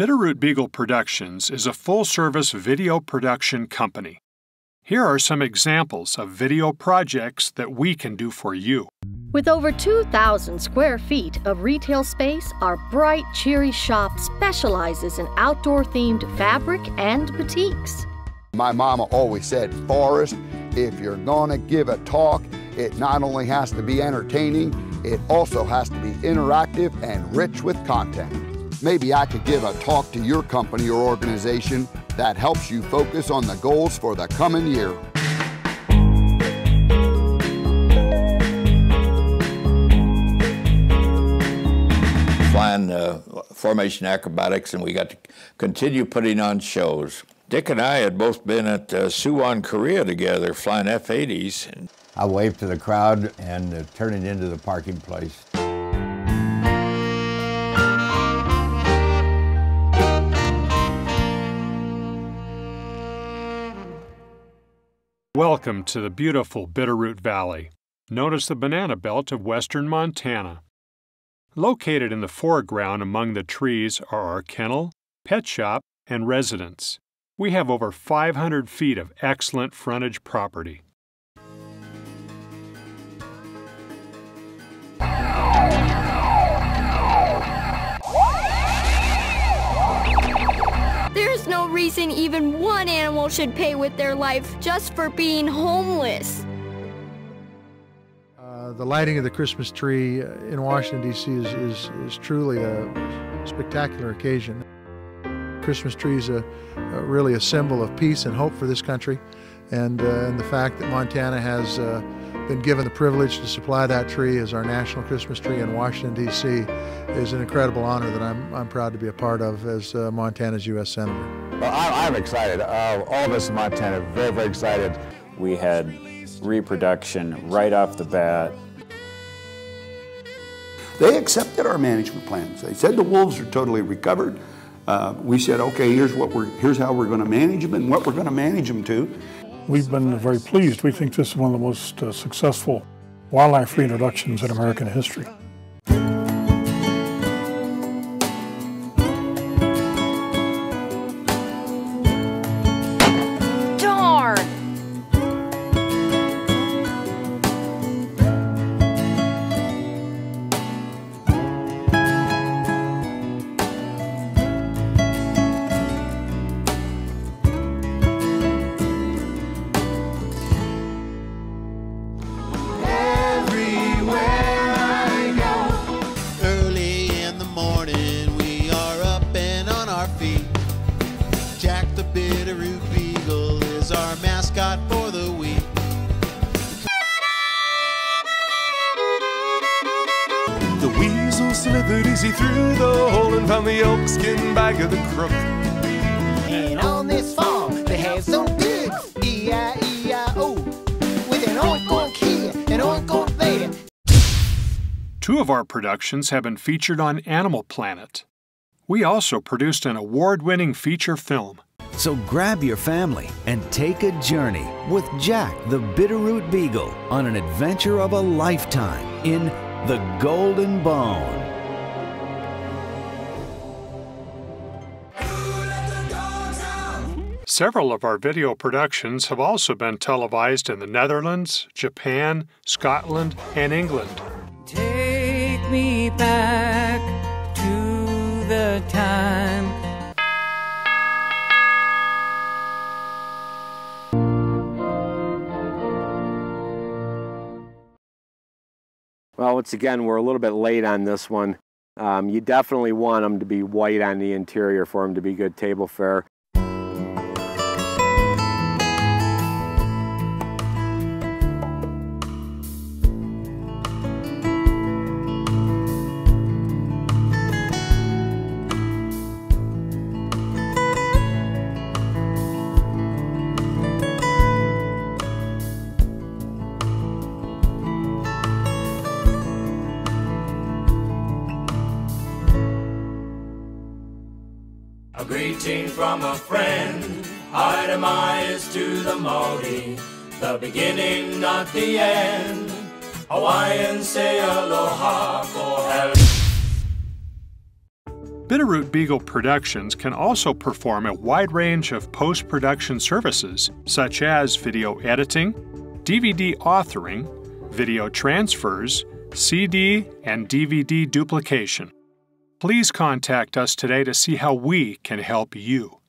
Bitterroot Beagle Productions is a full service video production company. Here are some examples of video projects that we can do for you. With over 2,000 square feet of retail space, our bright, cheery shop specializes in outdoor themed fabric and boutiques. My mama always said, Forrest, if you're gonna give a talk, it not only has to be entertaining, it also has to be interactive and rich with content. Maybe I could give a talk to your company or organization that helps you focus on the goals for the coming year. Flying uh, formation acrobatics, and we got to continue putting on shows. Dick and I had both been at uh, Suwon, Korea together, flying F-80s. I waved to the crowd and uh, turned it into the parking place. Welcome to the beautiful Bitterroot Valley, known as the banana belt of western Montana. Located in the foreground among the trees are our kennel, pet shop, and residence. We have over 500 feet of excellent frontage property. Reason even one animal should pay with their life just for being homeless. Uh, the lighting of the Christmas tree in Washington, D.C. Is, is, is truly a spectacular occasion. Christmas tree is a, a really a symbol of peace and hope for this country, and, uh, and the fact that Montana has uh, been given the privilege to supply that tree as our national Christmas tree in Washington, D.C. is an incredible honor that I'm, I'm proud to be a part of as uh, Montana's U.S. Senator. Well, I'm excited. Uh, all of us in Montana are very, very excited. We had reproduction right off the bat. They accepted our management plans. They said the wolves are totally recovered. Uh, we said, okay, here's what we're, here's how we're going to manage them and what we're going to manage them to. We've been very pleased. We think this is one of the most uh, successful wildlife reintroductions in American history. Our mascot for the week. The weasel slithered easy through the hole and found the elkskin bag of the crook. And on this farm, they have some pigs, E-I-E-I-O, with an oink oink here, an oink oink there. Two of our productions have been featured on Animal Planet. We also produced an award winning feature film. So grab your family and take a journey with Jack the Bitterroot Beagle on an adventure of a lifetime in The Golden Bone. Several of our video productions have also been televised in the Netherlands, Japan, Scotland, and England. Take me back to the time. Once again, we're a little bit late on this one. Um, you definitely want them to be white on the interior for them to be good table fare. A greeting from a friend, itemized to the Maori. The beginning, not the end. Hawaiians say aloha for help. Bitterroot Beagle Productions can also perform a wide range of post production services, such as video editing, DVD authoring, video transfers, CD and DVD duplication. Please contact us today to see how we can help you.